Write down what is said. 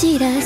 记得